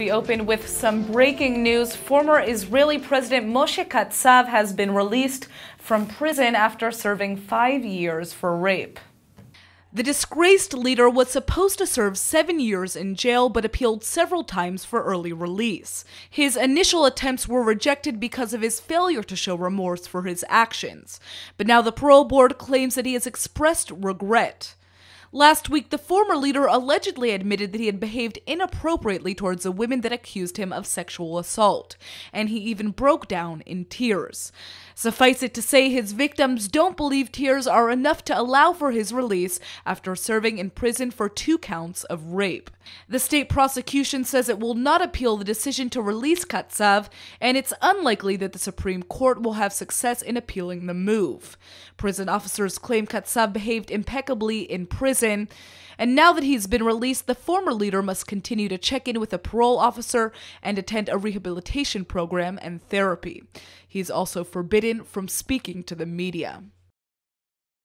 We open with some breaking news. Former Israeli President Moshe Katsav has been released from prison after serving five years for rape. The disgraced leader was supposed to serve seven years in jail but appealed several times for early release. His initial attempts were rejected because of his failure to show remorse for his actions. But now the parole board claims that he has expressed regret. Last week, the former leader allegedly admitted that he had behaved inappropriately towards the women that accused him of sexual assault, and he even broke down in tears. Suffice it to say, his victims don't believe tears are enough to allow for his release after serving in prison for two counts of rape. The state prosecution says it will not appeal the decision to release Katsav, and it's unlikely that the Supreme Court will have success in appealing the move. Prison officers claim Katsav behaved impeccably in prison. And now that he's been released, the former leader must continue to check in with a parole officer and attend a rehabilitation program and therapy. He's also forbidden from speaking to the media.